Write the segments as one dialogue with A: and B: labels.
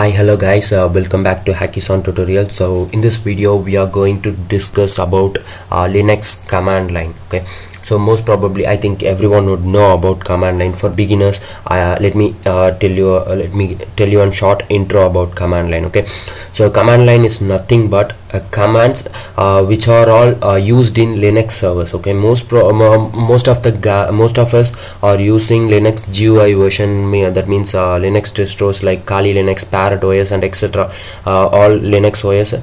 A: hi hello guys. Uh, welcome back to Hackison tutorial. So in this video we are going to discuss about uh, linux command line okay so most probably i think everyone would know about command line for beginners. Uh, let me uh, tell you uh, let me tell you a short intro about command line okay? So command line is nothing but uh, commands uh, which are all uh, used in linux servers okay? Most pro most of the most of us are using linux gui version that means linux distros like kali linux parrot os and etc all linux os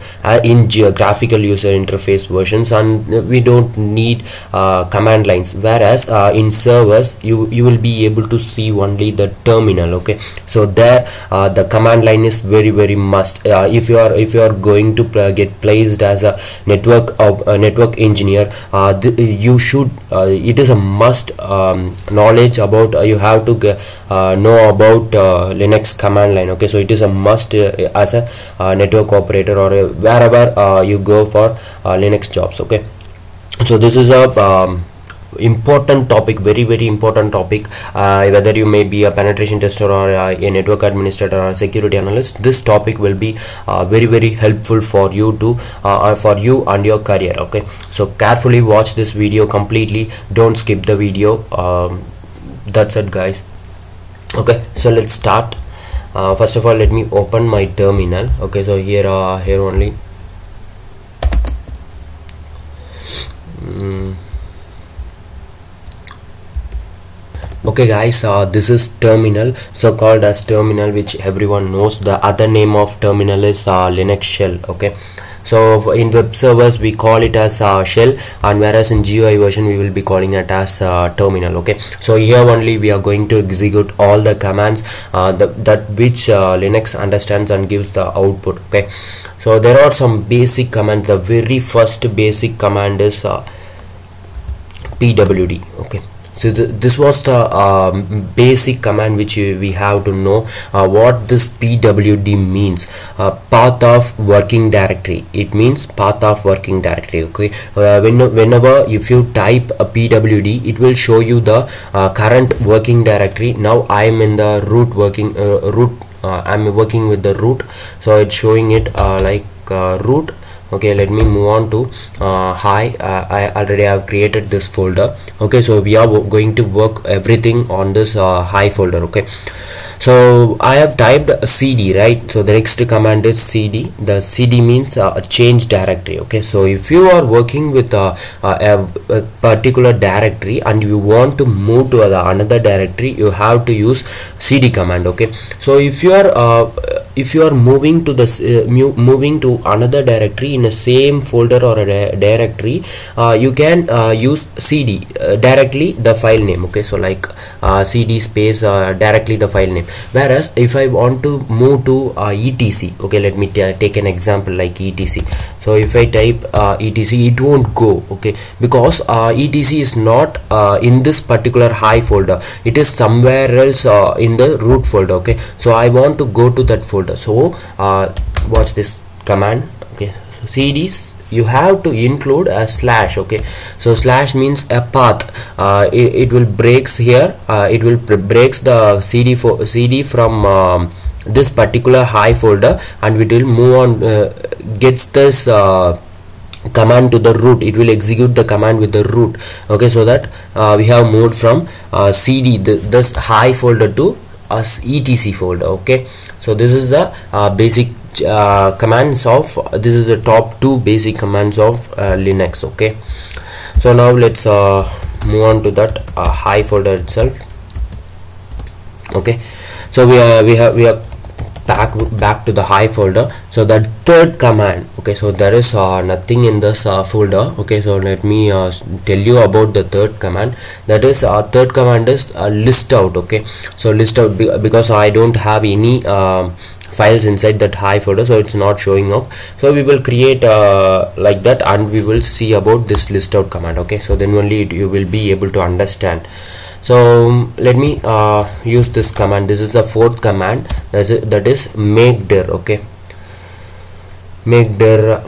A: in geographical user interface versions and we don't need command command lines whereas uh, in servers you you will be able to see only the terminal okay? So there uh, the command line is very very must. Uh, if you are if you are going to pl get placed as a network of a network engineer uh, you should uh, it is a must um, knowledge about uh, you have to know about linux command line okay? So it is a must as a network operator or wherever you go for linux jobs okay? So this is a um, important topic very very important topic uh, whether you may be a penetration tester or uh, a network administrator or a security analyst this topic will be uh, very very helpful for you to uh, for you and your career okay? So carefully watch this video completely. Don't skip the video. Um, that's it guys. Okay so let's start. Uh, first of all let me open my terminal. Okay so here here only. Mm. Okay guys uh, this is terminal so called as terminal which everyone knows. The other name of terminal is uh, linux shell okay? So in web servers we call it as uh, shell and whereas in GUI version we will be calling it as uh, terminal okay? So here only we are going to execute all the commands uh, the, that which uh, Linux understands and gives the output okay? So there are some basic commands. The very first basic command is uh, pwd okay so th this was the um, basic command which we have to know uh, what this pwd means. Uh, path of working directory. It means path of working directory okay? Uh, when, whenever if you type a pwd it will show you the uh, current working directory. Now i am in the root working uh, root uh, i'm working with the root. So it's showing it like root okay let me move on to uh, hi uh, I already have created this folder. Okay so we are going to work everything on this uh, hi folder okay? So I have typed cd right? So the next command is cd the cd means uh, a change directory okay? So if you are working with uh, a, a, particular directory and you want to move to another directory you have to use cd command okay? So if you are uh, if you are moving to the uh, moving to another directory in the same folder or a directory uh, you can uh, use cd uh, directly the file name okay? So like uh, cd space uh, directly the file name. Whereas if i want to move to etc okay? Let me take an example like etc so if i type etc it won't go okay? Because etc is not in this particular high folder. It is somewhere else in the root folder okay? So i want to go to that folder. Folder so uh, watch this command okay? Cds you have to include a slash okay? So slash means a path. Uh, it, it, will breaks here. Uh, it will breaks the cd for cd from um, this particular high folder and we will move on uh, gets this uh, command to the root. It will execute the command with the root. Okay so that uh, we have moved from uh, cd the, this high folder to as etc folder. Okay so this is the uh, basic uh, commands of this is the top two basic commands of linux. Okay so now let's move on to that uh, hi folder itself. Okay so we are we have we are back back to the high folder. So that third command okay so there is uh, nothing in this uh, folder okay so let me uh, tell you about the third command. That is uh, third command is uh, list out okay. So list out because I don't have any um, files inside that high folder so it's not showing up. So we will create uh, like that and we will see about this list out command okay. So then only you will be able to understand so um, let me uh, use this command. This is the fourth command. That is, that is make dir okay? Make dir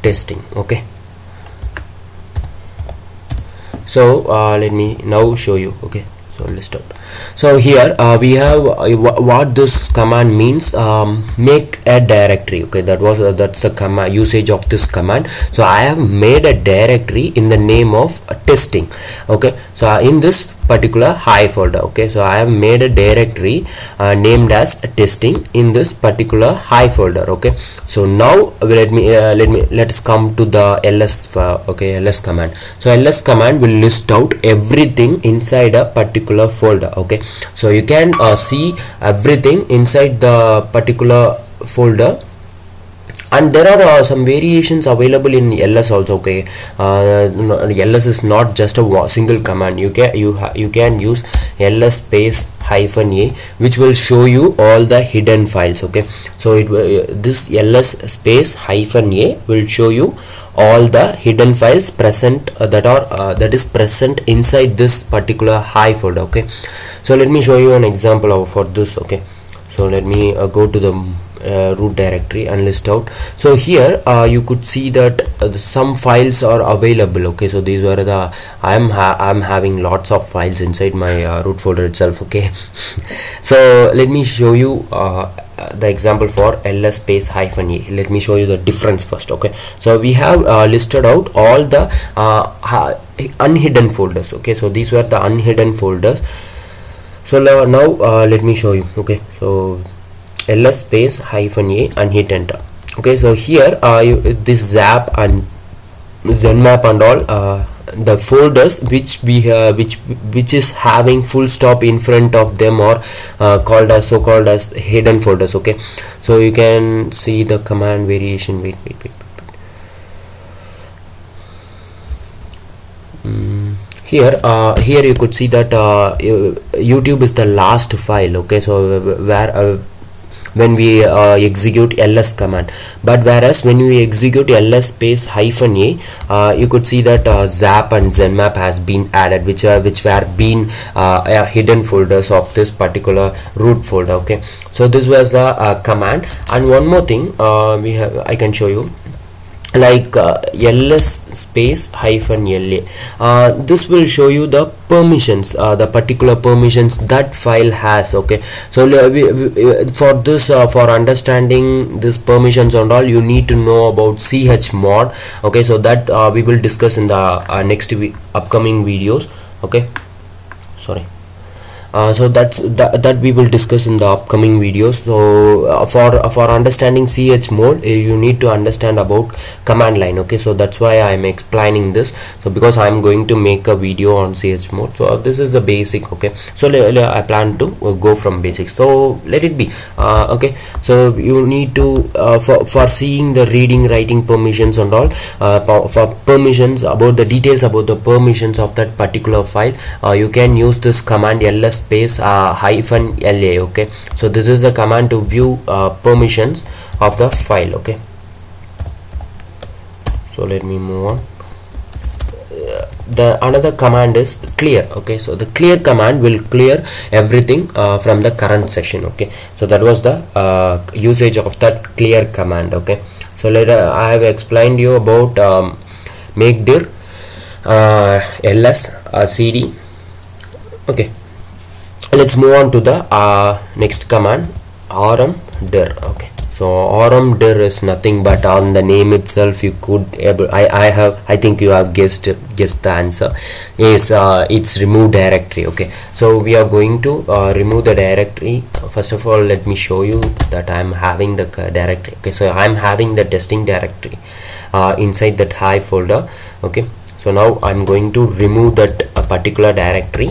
A: testing okay? So uh, let me now show you okay? So list out so here uh, we have uh, what this command means um, make a directory. Okay that was uh, that's the command usage of this command. So I have made a directory in the name of testing. Okay so uh, in this particular high folder okay so I have made a directory uh, named as testing in this particular high folder okay. So now let me uh, let me let's come to the ls uh, okay ls command. So ls command will list out everything inside a particular folder okay so you can uh, see everything inside the particular folder and there are uh, some variations available in ls also okay? Uh, ls is not just a single command. You can you you can use ls space hyphen a which will show you all the hidden files okay? So it uh, this ls space hyphen a will show you all the hidden files present uh, that are uh, that is present inside this particular high folder okay? So let me show you an example of for this okay? So let me uh, go to the uh, root directory and list out. So here uh, you could see that uh, some files are available okay? So these were the i'm ha i'm having lots of files inside my uh, root folder itself okay? So let me show you uh, the example for ls space hyphen e let me show you the difference first okay? So we have uh, listed out all the unhidden folders okay? So these were the unhidden folders. So now, now let me show you okay? So ls space hyphen a and hit enter. Okay so here uh, you, this zap and zenmap and all uh, the folders which we uh, which which is having full stop in front of them or uh, called as so called as hidden folders okay? So you can see the command variation wait wait wait, wait. Mm, here uh, here you could see that uh, youtube is the last file okay? So where uh, when we uh, execute ls command. But whereas when we execute ls space hyphen a uh, you could see that uh, zap and zenmap has been added which are which were been uh, hidden folders of this particular root folder okay? So this was the uh, command. And one more thing uh, we have i can show you like uh, ls space hyphen la uh, this will show you the permissions uh, the particular permissions that file has okay? So we, we, uh, for this uh, for understanding this permissions and all you need to know about chmod okay? So that uh, we will discuss in the next upcoming videos okay uh, so that's that, that we will discuss in the upcoming videos. So uh, for uh, for understanding chmod uh, you need to understand about command line okay? So that's why i'm explaining this. So because i'm going to make a video on chmod so uh, this is the basic okay? So i plan to go from basics so let it be okay? So you need to for for seeing the reading writing permissions and all for permissions about the details about the permissions of that particular file you can use this command ls space uh, hyphen la okay? So this is the command to view uh, permissions of the file okay? So let me move on. Uh, the another command is clear okay? So the clear command will clear everything uh, from the current session okay? So that was the uh, usage of that clear command okay? So later i have explained you about um, make dir uh, ls uh, cd okay let's move on to the uh, next command. Rm dir okay. So rm dir is nothing but on the name itself you could able i i have i think you have guessed guessed the answer. Is uh, it's remove directory okay. So we are going to uh, remove the directory. First of all let me show you that i'm having the directory okay. So i'm having the testing directory uh, inside that high folder okay. So now i'm going to remove that particular directory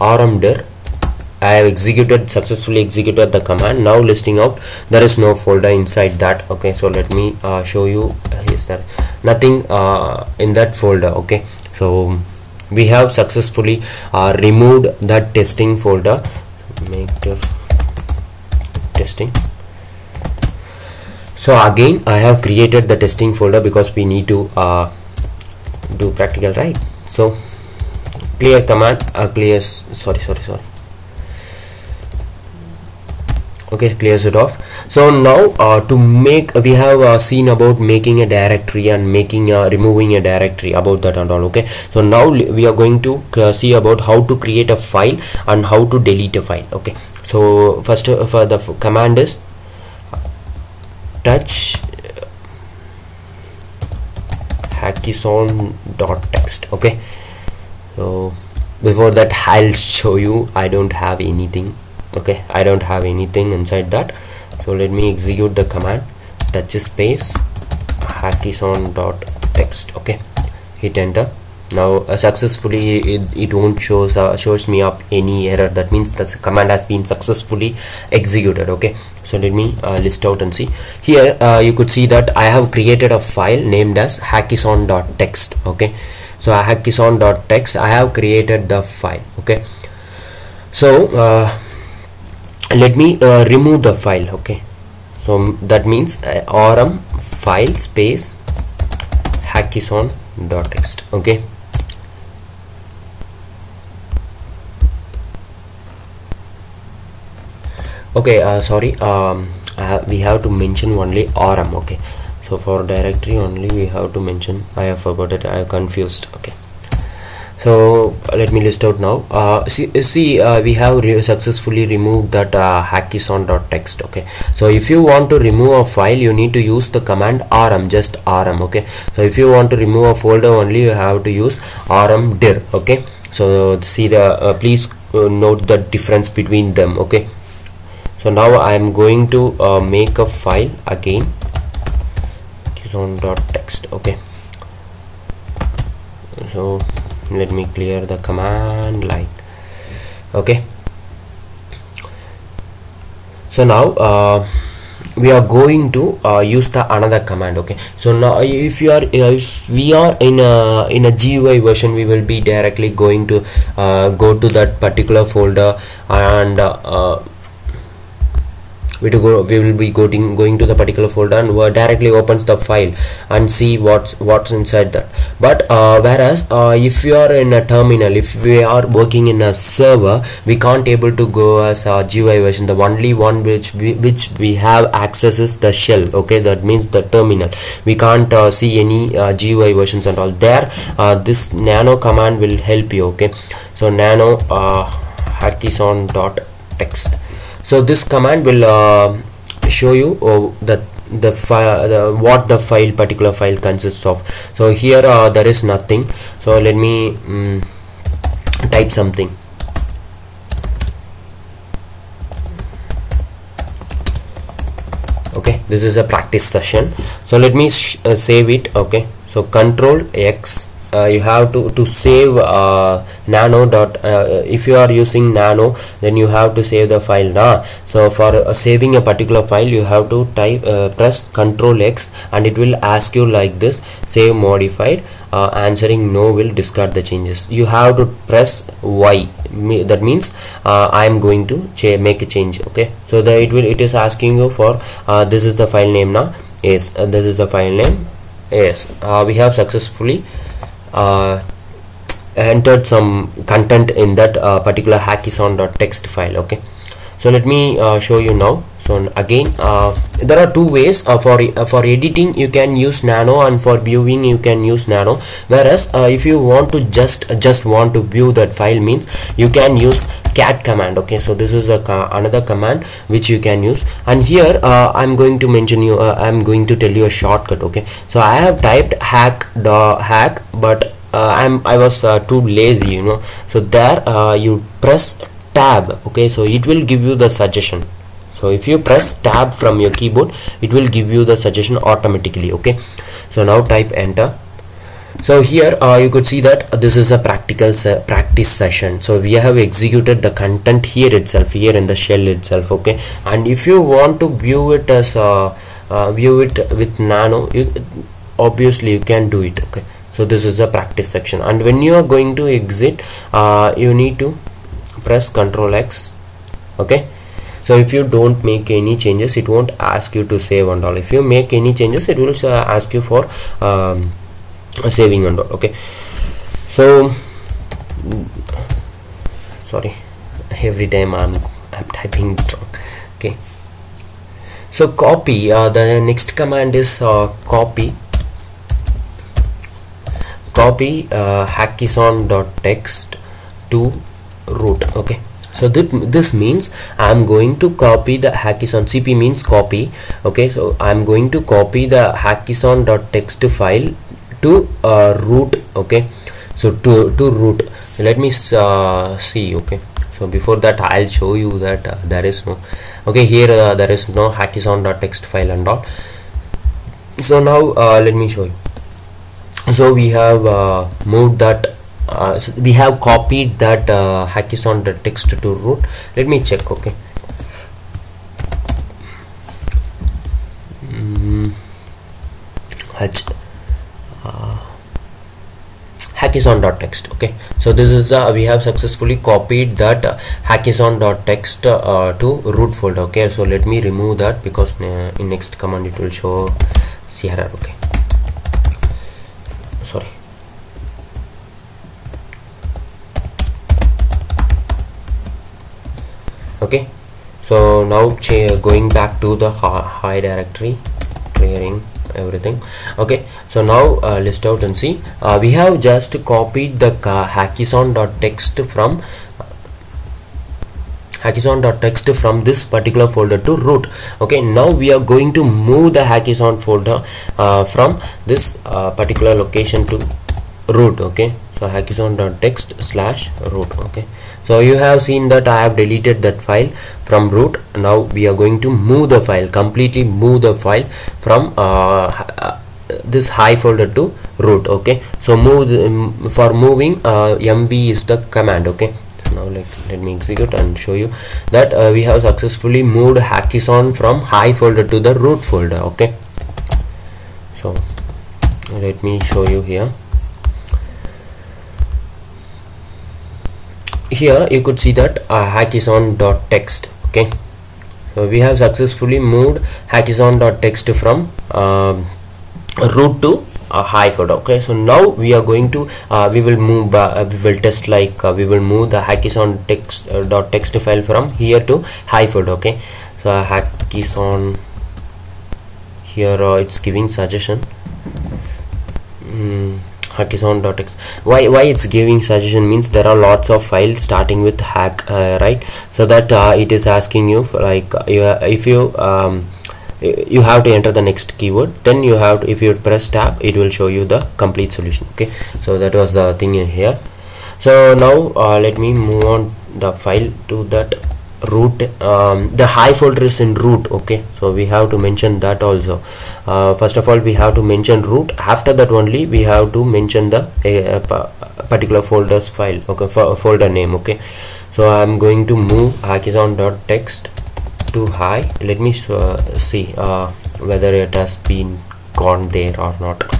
A: rmdir I have executed successfully executed the command. Now listing out there is no folder inside that. Okay so let me uh, show you. Is there nothing uh, in that folder? Okay so we have successfully uh, removed that testing folder. Make testing. So again I have created the testing folder because we need to uh, do practical right? So clear command uh, clear sorry sorry sorry. Okay clears it off. So now uh, to make we have uh, seen about making a directory and making uh, removing a directory about that and all okay? So now we are going to uh, see about how to create a file and how to delete a file okay? So first uh, for the command is touch text. okay so before that I'll show you I don't have anything okay? I don't have anything inside that. So let me execute the command touch space hackison dot text. okay? Hit enter. Now uh, successfully it, it won't shows uh, shows me up any error. That means the command has been successfully executed okay? So let me uh, list out and see. Here uh, you could see that I have created a file named as hackison.txt okay so i have hackison.txt I have created the file. Okay. So uh, let me uh, remove the file. Okay. So that means uh, file space hackison.txt okay. Okay uh, sorry. Um, we have to mention only rm okay so for directory only we have to mention I have forgot it I have confused okay. So let me list out now. Uh, see, see uh, we have re successfully removed that uh, hackison.txt okay. So if you want to remove a file you need to use the command rm just rm okay. So if you want to remove a folder only you have to use rm dir okay. So see the uh, please uh, note the difference between them okay. So now I am going to uh, make a file again hackison.txt okay. So let me clear the command line. Okay. So now uh, we are going to uh, use the another command. Okay. So now if you are uh, if we are in a in a GUI version we will be directly going to uh, go to that particular folder and uh, we to go we will be going going to the particular folder and directly opens the file and see what's what's inside that. But uh, whereas uh, if you are in a terminal if we are working in a server we can't able to go as a GUI version. The only one which we, which we have access is the shell okay? That means the terminal. We can't uh, see any uh, GUI versions and all. There uh, this nano command will help you okay? So nano uh, so this command will uh, show you uh, that the file the, what the file particular file consists of. So here uh, there is nothing. So let me um, type something. Okay this is a practice session. So let me uh, save it okay? So control x uh, you have to to save uh, nano dot uh, if you are using nano then you have to save the file now so for uh, saving a particular file you have to type uh, press control x and it will ask you like this save modified uh, answering no will discard the changes. You have to press y Me, that means I am going to make a change okay? So that it will it is asking you for this is the file name now yes this is the file name yes we have successfully entered some content in that uh, particular hackison.txt file okay? So let me uh, show you now. So again uh, there are two ways uh, for uh, for editing you can use nano and for viewing you can use nano. Whereas uh, if you want to just just want to view that file means you can use cat command okay? So this is a another command which you can use. And here uh, i'm going to mention you uh, i'm going to tell you a shortcut okay? So i have typed hack the hack but i'm i was too lazy you know? So there you press tab okay? So it will give you the suggestion. So if you press tab from your keyboard it will give you the suggestion automatically okay? So now type enter so here uh, you could see that this is a practical se practice session. So we have executed the content here itself here in the shell itself okay? And if you want to view it as uh, uh, view it with nano you, obviously you can do it okay? So this is the practice section. And when you are going to exit uh, you need to press ctrl x okay? So if you don't make any changes it won't ask you to save and all. If you make any changes it will uh, ask you for um, saving and all okay? So sorry every time I'm, I'm typing wrong okay? So copy uh, the next command is uh, copy. Copy uh, hackison.txt to root okay? So th this means i'm going to copy the hackison cp means copy okay? So i'm going to copy the hackison.txt file to uh, root okay? So to to root. Let me uh, see okay? So before that I'll show you that uh, there is no okay here uh, there is no hackison.txt file and all. So now uh, let me show you. So we have uh, moved that uh, so we have copied that uh, hackison.txt to root. Let me check okay? Mm, hackison.txt okay? So this is the we have successfully copied that uh, uh, to root folder okay? So let me remove that because uh, in next command it will show CRR okay? Sorry. Okay? So now going back to the high directory clearing everything. Okay so now uh, list out and see. Uh, we have just copied the hackison.txt from hackison.txt from this particular folder to root. Okay now we are going to move the hackison folder uh, from this uh, particular location to root. Okay so hackison.txt slash root. Okay so you have seen that I have deleted that file from root. Now we are going to move the file completely move the file from uh, uh this high folder to root okay? So move the, for moving uh, mv is the command okay? Now let me execute and show you that uh, we have successfully moved hackison from high folder to the root folder okay? So let me show you here here you could see that uh, hackison.txt okay? So we have successfully moved hackison.txt from um, root to a high folder okay? So now we are going to uh, we will move uh, we will test like uh, we will move the hackison text uh, dot text file from here to high folder okay? So hackison here uh, it's giving suggestion. Mm hackison.x why why it's giving suggestion means there are lots of files starting with hack uh, right? So that uh, it is asking you for like uh, you, if you um, you have to enter the next keyword then you have to, if you press tab it will show you the complete solution okay? So that was the thing in here. So now uh, let me move on the file to that root um, the high folder is in root okay? So we have to mention that also. Uh, first of all we have to mention root. After that only we have to mention the uh, particular folders file okay? Folder name okay? So i'm going to move hackison.txt to high. Let me uh, see uh, whether it has been gone there or not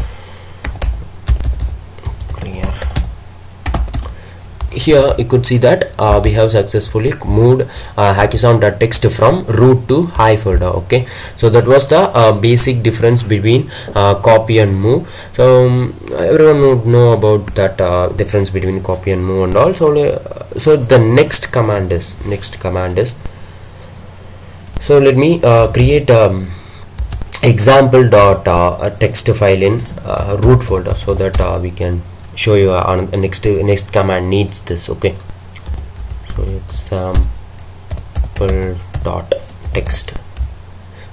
A: here you could see that uh, we have successfully moved uh, hackison.txt from root to high folder okay? So that was the uh, basic difference between uh, copy and move. So um, everyone would know about that uh, difference between copy and move and also uh, so the next command is next command is so let me create um, example dot text file in root folder so that we can show you on uh, next next command needs this okay? So example dot text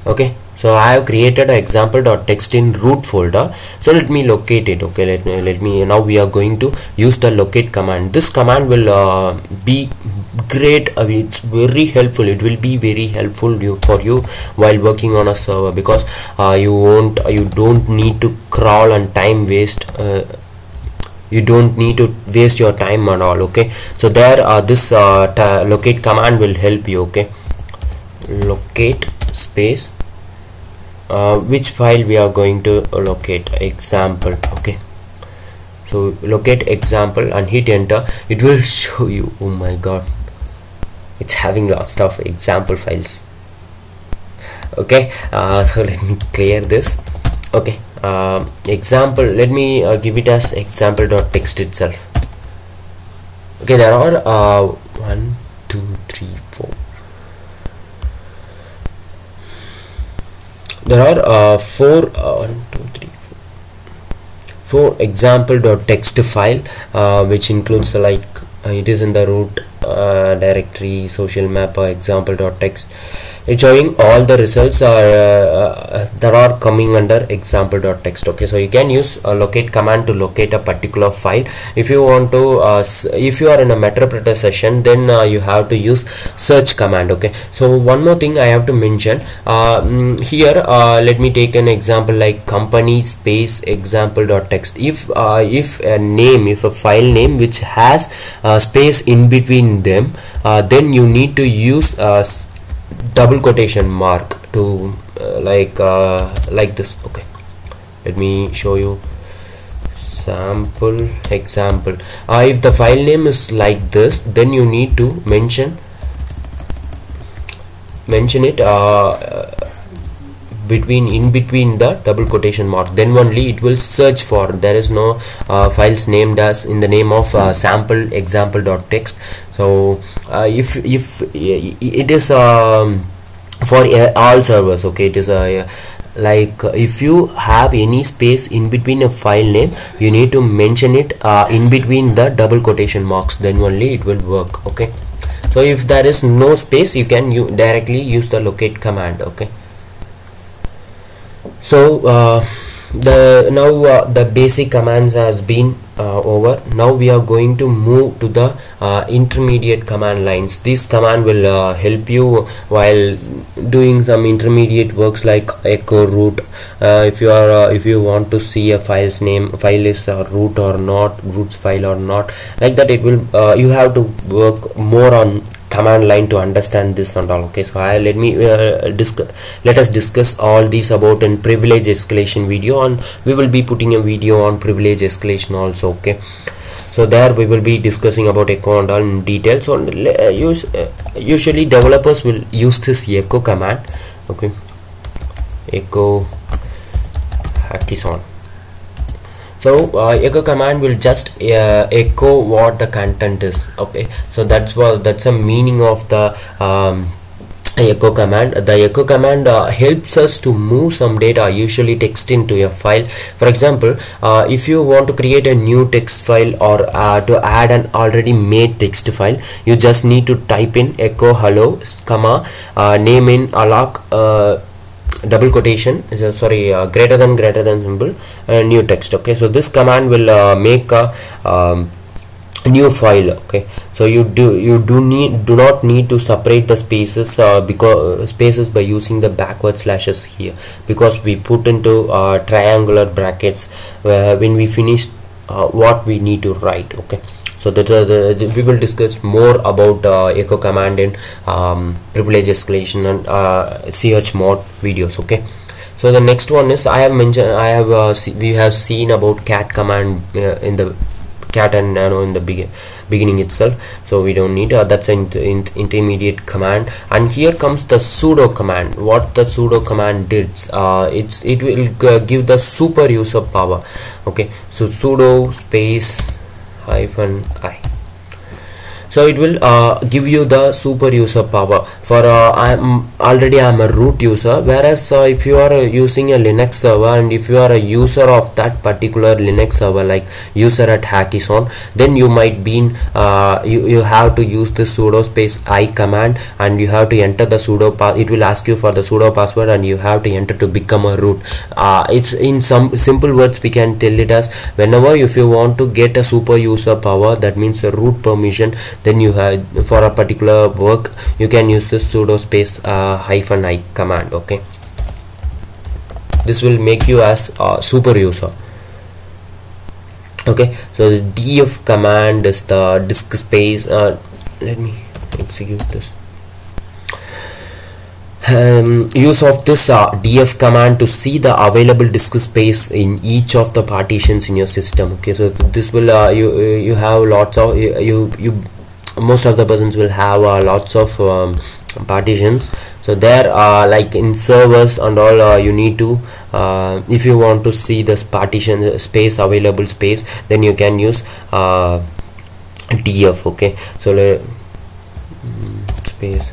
A: okay? So I have created an example dot text in root folder. So let me locate it okay? Let me let me now we are going to use the locate command. This command will uh, be great. Uh, it's very helpful. It will be very helpful you, for you while working on a server because uh, you won't you don't need to crawl and time waste uh, you don't need to waste your time and all okay? So there uh, this uh, locate command will help you okay? Locate space uh, which file we are going to locate? Example okay? So locate example and hit enter. It will show you oh my god. It's having lots of example files. Okay uh, so let me clear this. Okay uh, example let me uh, give it as example dot text itself. Okay there are uh, one two three four. There are uh, four uh, one two three four. Four example.txt file uh, which includes like uh, it is in the root uh, directory social mapper example.txt it's showing all the results are uh, that are coming under example.txt okay? So you can use a locate command to locate a particular file. If you want to uh, if you are in a meterpreter session then uh, you have to use search command okay? So one more thing i have to mention um, here uh, let me take an example like company space example.txt if uh, if a name if a file name which has space in between them then you need to use double quotation mark to uh, like uh, like this. Okay. Let me show you. Sample example. Uh, if the file name is like this then you need to mention mention it uh, between in between the double quotation mark. Then only it will search for. There is no uh, files named as in the name of uh, sample example.txt so uh, if if it is um, for all servers okay? It is a like if you have any space in between a file name you need to mention it uh, in between the double quotation marks. Then only it will work okay? So if there is no space you can you directly use the locate command okay so uh, the now uh, the basic commands has been uh, over. Now we are going to move to the uh, intermediate command lines. This command will uh, help you while doing some intermediate works like echo root. Uh, if you are if you want to see a file's name file is root or not roots file or not like that it will you have to work more on command line to understand this and all okay? So I, let me uh, discuss let us discuss all these about in privilege escalation video and we will be putting a video on privilege escalation also okay? So there we will be discussing about echo and all in detail. So uh, use, uh, usually developers will use this echo command okay? Echo on so uh, echo command will just uh, echo what the content is okay? So that's what that's the meaning of the um, echo command. The echo command uh, helps us to move some data usually text into a file. For example uh, if you want to create a new text file or uh, to add an already made text file you just need to type in echo hello comma uh, name in alloc double quotation uh, sorry uh, greater than greater than symbol uh, new text okay? So this command will uh, make a um, new file okay? So you do you do need do not need to separate the spaces uh, because uh, spaces by using the backward slashes here. Because we put into triangular brackets when we finish what we need to write okay so that uh, the, we will discuss more about uh, echo command in um, privilege escalation and uh, chmod videos okay? So the next one is i have mentioned i have uh, we have seen about cat command uh, in the cat and nano in the be beginning itself. So we don't need uh, that's an intermediate command. And here comes the sudo command. What the sudo command did it's it will give the super user power okay? So sudo space hyphen i. So it will uh, give you the super user power for uh, I'm already I'm a root user. Whereas uh, if you are uh, using a Linux server and if you are a user of that particular Linux server like user at Hackison then you might be uh, you, you have to use the sudo space i command and you have to enter the sudo pass it will ask you for the sudo password and you have to enter to become a root. Uh, it's in some simple words we can tell it as whenever if you want to get a super user power that means a root permission then you have for a particular work you can use the sudo space uh, hyphen i command okay? This will make you as a super user. Okay so the df command is the disk space uh, let me execute this. Um, use of this uh, df command to see the available disk space in each of the partitions in your system okay? So th this will uh, you you have lots of you you most of the persons will have uh, lots of um, partitions. So there uh, like in servers and all uh, you need to uh, if you want to see this partition uh, space available space then you can use uh, df okay? So mm, space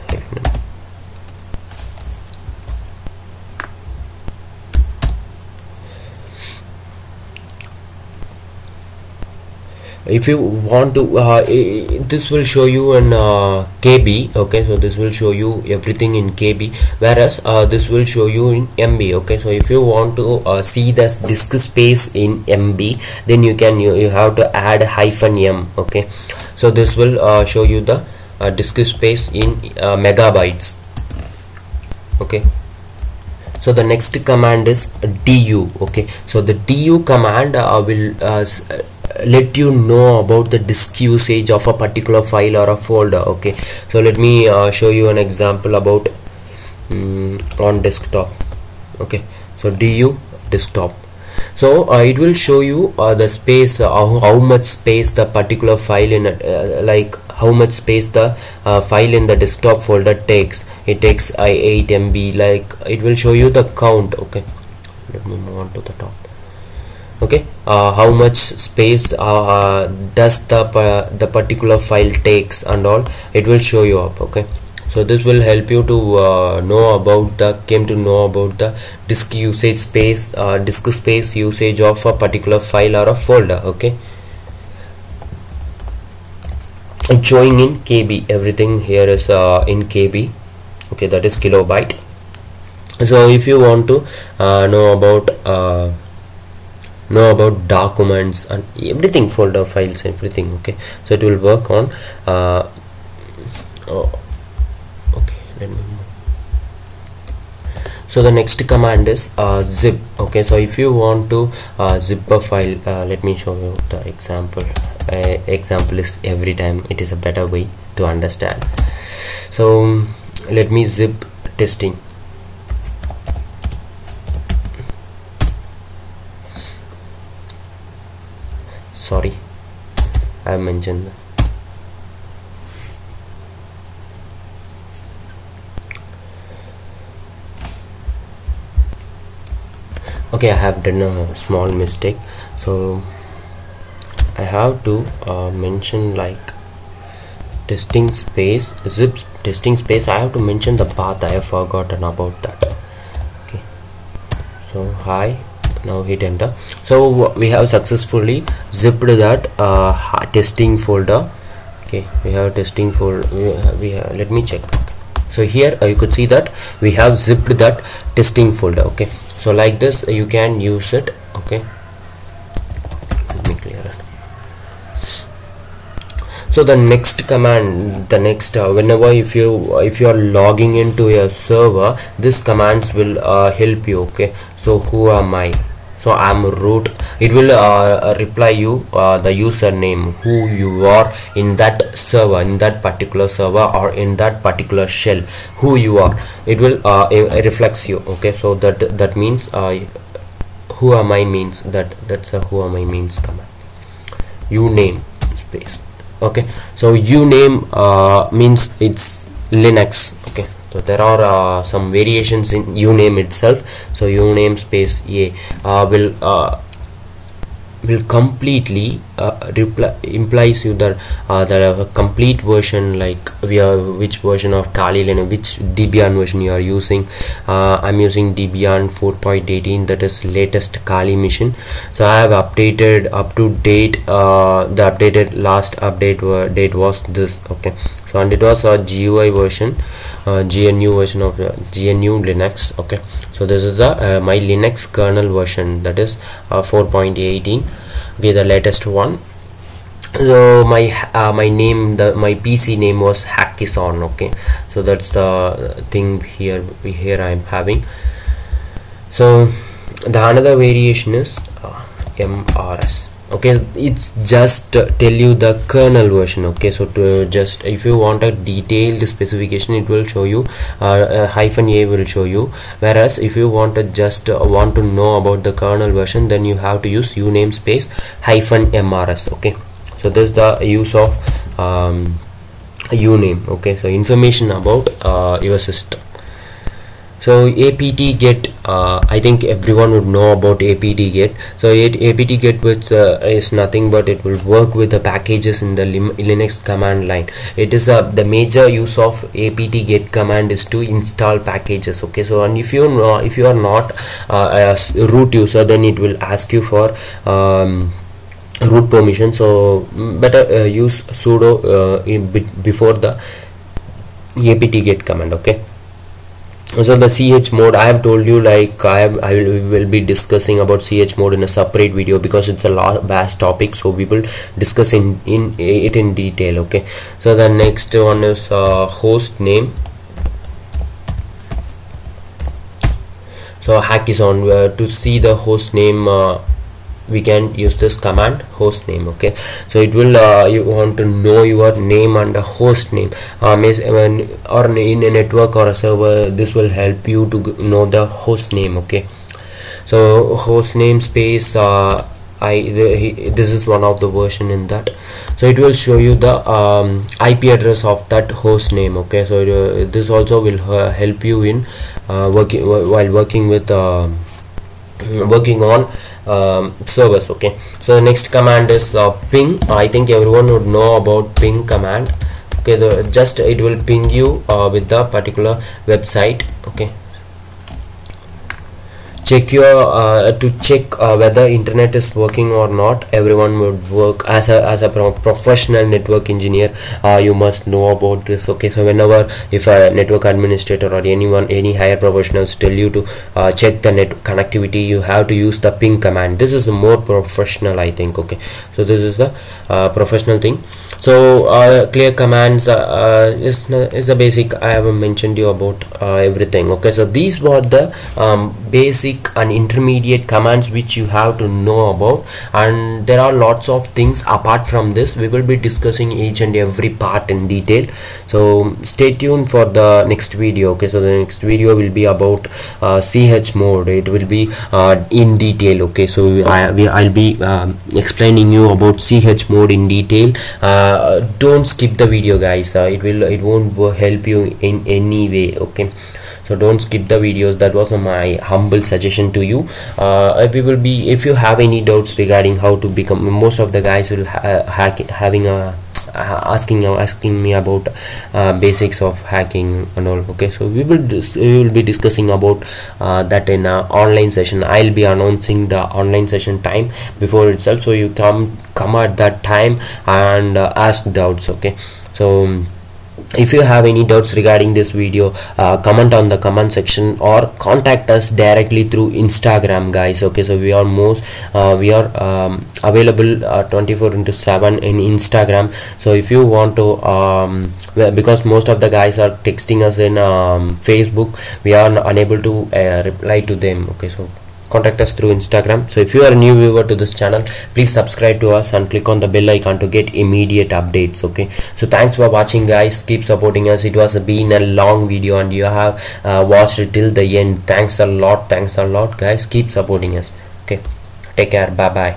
A: if you want to uh, this will show you in uh, KB okay? So this will show you everything in KB whereas uh, this will show you in MB okay? So if you want to uh, see the disk space in MB then you can you, you have to add hyphen M okay? So this will uh, show you the uh, disk space in megabytes okay? So the next command is du okay? So the du command will let you know about the disk usage of a particular file or a folder okay? So let me uh, show you an example about um, on desktop okay? So du desktop? So uh, it will show you uh, the space uh, how, much space the particular file in uh, like how much space the uh, file in the desktop folder takes. It takes i8 mb like it will show you the count okay? Let me move on to the top okay? Uh, how much space uh, uh, does the the particular file takes and all it will show you up okay? So this will help you to uh, know about the came to know about the disk usage space uh, disk space usage of a particular file or a folder okay? Showing in KB everything here is uh, in KB okay? That is kilobyte. So if you want to know about know about documents and everything folder files everything okay? So it will work on uh, oh, okay let me so the next command is uh, zip okay? So if you want to uh, zip a file uh, let me show you the example. Example is every time it is a better way to understand. So let me zip testing sorry. I mentioned okay I have done a small mistake. So I have to uh, mention like testing space zip testing space. I have to mention the path. I have forgotten about that. Okay. So hi now hit enter. So we have successfully zipped that uh, testing folder. Okay we have testing folder we have, we have, let me check. So here uh, you could see that we have zipped that testing folder okay? So like this you can use it okay? Let me clear it. So the next command the next uh, whenever if you if you are logging into a server this commands will uh, help you okay? So who am i so i'm root. It will uh, uh, reply you uh, the username who you are in that server in that particular server or in that particular shell who you are. It will uh, it reflects you okay? So that that means uh, who am i means that that's a who am i means command. uname space okay? So uname uh, means it's linux okay so there are uh, some variations in uname itself. So uname space a uh, will uh, will completely uh, implies you that uh, the complete version like we are which version of Kali Linux which Debian version you are using. Uh, I'm using Debian 4.18 that is latest Kali mission so I have updated up to date the updated last update date was this okay so and it was a GUI version uh, GNU version of uh, GNU Linux okay? So this is a uh, my Linux kernel version that is uh, 4.18 okay the latest one. So my uh, my name the my PC name was Hackison okay? So that's the thing here here I am having. So the another variation is uh, MRS okay it's just uh, tell you the kernel version okay? So to just if you want a detailed specification it will show you uh, hyphen a will show you. Whereas if you want to just uh, want to know about the kernel version then you have to use uname space hyphen mrs okay? So this is the use of um, uname okay? So information about uh, your system so apt get uh, i think everyone would know about apt get so apt get which uh, is nothing but it will work with the packages in the linux command line. It is uh, the major use of apt get command is to install packages okay? So and if you know if you are not uh, a root user then it will ask you for um, root permission. So mm, better uh, use sudo uh, before the apt get command okay so the chmod i have told you like i have i will, be discussing about chmod in a separate video because it's a lot vast topic. So we will discuss in in it in detail okay? So the next one is uh, host name. So hack is on uh, to see the host name uh, we can use this command host name okay? So it will uh, you want to know your name and the host name. Um, is when or in a network or a server this will help you to know the host name okay? So host name space uh, I the, he, this is one of the version in that. So it will show you the um, IP address of that host name okay? So uh, this also will uh, help you in uh, working while working with uh, working on um, servers okay? So the next command is uh, ping. I think everyone would know about ping command. Okay the just it will ping you uh, with the particular website okay check your uh, to check uh, whether internet is working or not everyone would work as a as a professional network engineer. Uh, you must know about this okay? So whenever if a network administrator or anyone any higher professionals tell you to uh, check the net connectivity you have to use the ping command. This is the more professional i think okay? So this is the uh, professional thing so uh, clear commands uh, uh, is is the basic I have mentioned you about uh, everything okay? So these were the um, basic and intermediate commands which you have to know about. And there are lots of things apart from this. We will be discussing each and every part in detail. So stay tuned for the next video okay? So the next video will be about chmod. It will be uh, in detail okay? So I, we, I'll be um, explaining you about chmod in detail. Uh, uh, don't skip the video guys. Uh, it will it won't help you in any way okay? So don't skip the videos. That was my humble suggestion to you. Uh, we will be if you have any doubts regarding how to become most of the guys will ha hack having a asking asking me about uh, basics of hacking and all okay? So we will we will be discussing about uh, that in a online session. I'll be announcing the online session time before itself. So you come come at that time and uh, ask doubts okay? So if you have any doubts regarding this video uh, comment on the comment section or contact us directly through instagram guys. Okay so we are most uh, we are um, available uh, 24 into 7 in instagram. So if you want to um, because most of the guys are texting us in um, facebook we are unable to uh, reply to them. Okay so contact us through instagram. So if you are a new viewer to this channel please subscribe to us and click on the bell icon to get immediate updates okay? So thanks for watching guys. Keep supporting us. It was been a long video and you have uh, watched it till the end. Thanks a lot. Thanks a lot guys. Keep supporting us okay? Take care. Bye bye